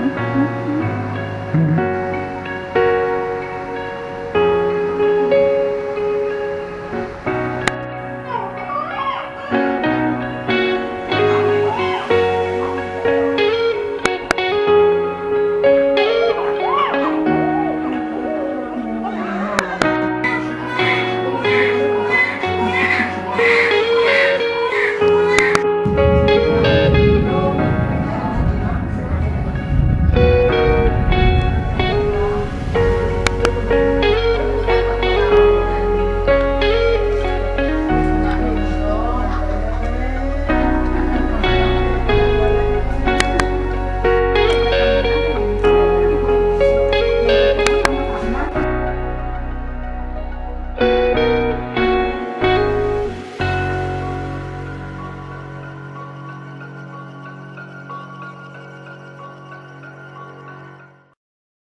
Mm-hmm.